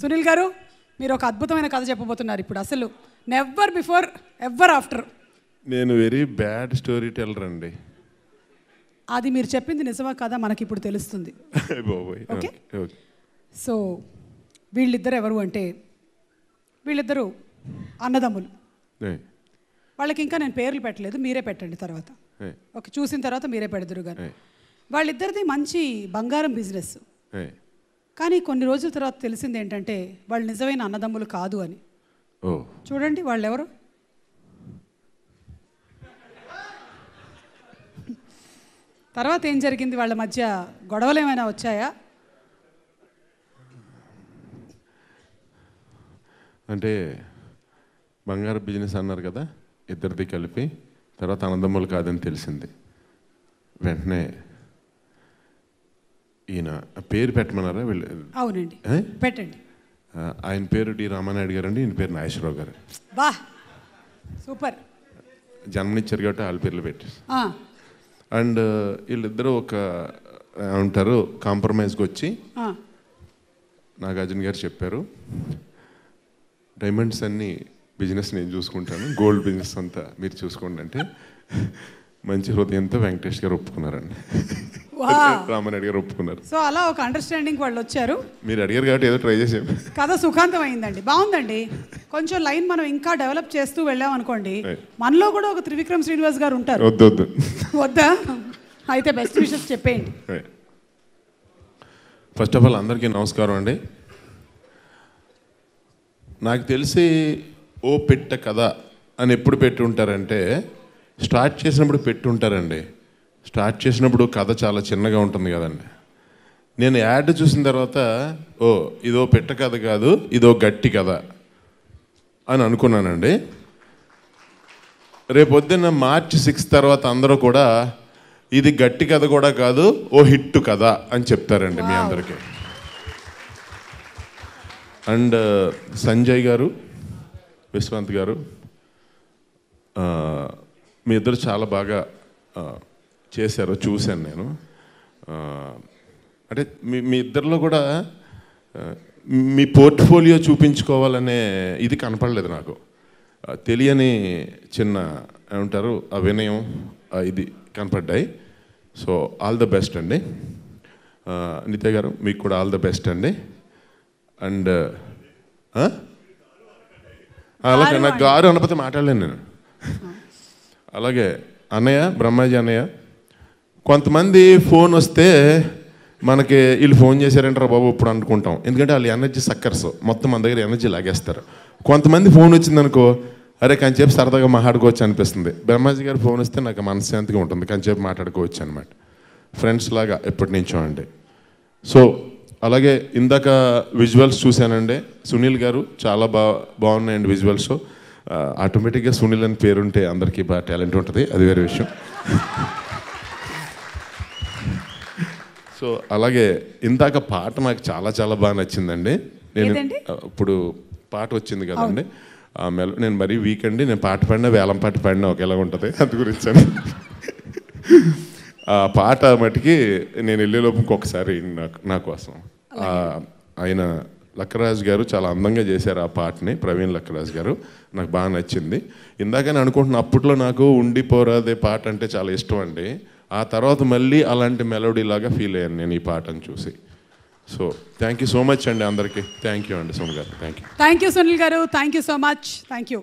సునీల్ గారు మీరు ఒక అద్భుతమైన కథ చెప్పబోతున్నారు ఇప్పుడు అసలు. నెవర్ బిఫోర్ ఎవర్ ఆఫ్టర్ నేను వెరీ బ్యాడ్ స్టోరీ టెల్లర్ అండి. అది మీరు చెప్పింది నిజమా కదా మనకి ఇప్పుడు తెలుస్తుంది. ఓకే? సో వీళ్ళిద్దరు ఎవరు అంటే వీళ్ళిద్దరూ అన్నదమ్ములు. వాళ్ళకి ఇంకా నేను పేర్లు పెట్టలేదు మీరే పెట్టండి తర్వాత. ఒక చూసిన తర్వాత మీరే పెడదురు కానీ వాళ్ళిద్దరిది మంచి బంగారం బిజినెస్. కానీ కొన్ని రోజుల తర్వాత తెలిసింది ఏంటంటే వాళ్ళు నిజమైన అన్నదమ్ములు కాదు అని. ఓ. చూడండి వాళ్ళు ఎవరు తర్వాత ఏం జరిగింది? వాళ్ళ మధ్య గొడవలు ఏమైనా వచ్చాయా? అంటే బంగారు బిజినెస్ అన్నారు కదా ఇద్దరిది కలిపి తర్వాత అన్నదమ్ములు కాదని తెలిసింది. వెంటనే ఈయన పేరు పెట్టమన్నారా వీళ్ళు? అవునండి? పెట్టండి. ఆయన పేరు డి రామానాయుడు గారు అండి ఈయన పేరు నాగేశ్వరరావు గారు. బా! సూపర్. జన్మనిచ్చారు కాబట్టి వాళ్ళ పేర్లు పెట్టారు ఆ, అండ్ వీళ్ళిద్దరూ ఒక ఉంటారు కాంప్రమైజ్కి వచ్చి నాగార్జున గారు చెప్పారు డైమండ్స్ అన్ని బిజినెస్ నేను చూసుకుంటాను గోల్డ్ బిజినెస్ అంతా మీరు చూసుకోండి అంటే మంచి హృదయంతో వెంకటేష్ గారు ఒప్పుకున్నారండి. గారు ఒప్పుకున్నారు. సో అలా ఒక అండర్స్టాండింగ్ వాళ్ళు వచ్చారు మీరు అడిగారు కాబట్టి ఏదో ట్రై చేసాం కథ సుఖాంతం అయిందండి బాగుందండి. కొంచెం లైన్ మనం ఇంకా డెవలప్ చేస్తూ వెళ్ళాం అనుకోండి. మనలో కూడా ఒక త్రివిక్రమ్ శ్రీనివాస్ గారు ఉంటారు. వద్దు వద్దు. వద్దా? అయితే బెస్ట్ విషెస్ చెప్పేయండి. ఫస్ట్ ఆఫ్ ఆల్ అందరికీ నమస్కారం అండి. నాకు తెలిసి ఓ పెట్ట కథ అని ఎప్పుడు పెట్టి ఉంటారంటే స్టార్ట్ చేసినప్పుడు పెట్టి ఉంటారండి స్టార్ట్ చేసినప్పుడు కథ చాలా చిన్నగా ఉంటుంది కదండి. నేను యాడ్ చూసిన తర్వాత ఓ ఇదో పెట్ట కథ కాదు ఇదో గట్టి కథ అని అనుకున్నానండి. రేపొద్దున్న మార్చి సిక్స్ తర్వాత అందరూ కూడా ఇది గట్టి కథ కూడా కాదు ఓ హిట్ కథ అని చెప్తారండి మీ అందరికీ. అండ్ సంజయ్ గారు విశ్వంత్ గారు మీ ఇద్దరు చాలా బాగా చేశారు చూశాను నేను. అంటే మీ మీ ఇద్దరిలో కూడా మీ పోర్ట్ఫోలియో చూపించుకోవాలనే ఇది కనపడలేదు నాకు. తెలియని చిన్న ఏమంటారు ఆ వినయం ఇది కనపడ్డాయి. సో ఆల్ ద బెస్ట్ అండి. ఆ, నిత్య గారు మీకు కూడా ఆల్ ద బెస్ట్ అండి. అండ్ అలాగే నాకు గారు అనకపోతే మాట్లాడలేను నేను. అలాగే అన్నయ్య బ్రహ్మాజీ అన్నయ్య కొంతమంది ఫోన్ వస్తే మనకి వీళ్ళు ఫోన్ చేశారంటారా బాబు ఇప్పుడు అనుకుంటాం. ఎందుకంటే వాళ్ళు ఎనర్జీ సక్కర్స్. మొత్తం మన దగ్గర ఎనర్జీ లాగేస్తారు. కొంతమంది ఫోన్ వచ్చిందనుకో అరే కంచేపు సరదాగా మాట్లాడుకోవచ్చు అనిపిస్తుంది. బ్రహ్మాజీ గారు ఫోన్ వస్తే నాకు మనశ్శాంతిగా ఉంటుంది. కంచేపు మాట్లాడుకోవచ్చు అనమాట ఫ్రెండ్స్ లాగా ఎప్పటి నుంచో అండి. సో అలాగే ఇందాక విజువల్స్ చూశానండి. సునీల్ గారు చాలా బా బాగున్నాయండి విజువల్స్ ఆటోమేటిక్గా సునీల్ అని పేరుంటే అందరికీ బాగా టాలెంట్ ఉంటుంది. అది వేరే విషయం. సో అలాగే ఇందాక పాట నాకు చాలా చాలా బాగా నచ్చిందండి. నేను ఇప్పుడు పాట వచ్చింది కదండి. ఆ మెల నేను మరీ వీక్ అండి నేను పాట పాడినా వేలం పాట పాడినా ఒకేలా ఉంటుంది అందు గురించి అని. ఆ పాట మటుకి నేను వెళ్ళే లోపు ఇంకొకసారి నాకు నా కోసం. ఆయన లక్కరాజ్ గారు చాలా అందంగా చేశారు ఆ పాటని ప్రవీణ్ లక్కరాజ్ గారు. నాకు బాగా నచ్చింది. ఇందాక నేను అనుకుంటున్న అప్పట్లో నాకు ఉండిపోరాదే పాట అంటే చాలా ఇష్టం అండి. ఆ తర్వాత మళ్ళీ అలాంటి మెలోడీ లాగా ఫీల్ అయ్యాను నేను ఈ పాటను చూసి. So thank you so much అండి అందరికీ. థ్యాంక్ యూ అండి సోమ్ గారు. Thank you thank you Sunil గారు. Thank you so much thank you